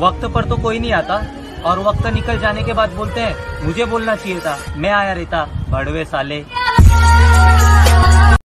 वक्त पर तो कोई नहीं आता। और वक्त निकल जाने के बाद बोलते हैं, मुझे बोलना चाहिए था। मैं आया रहता, बड़वे साले।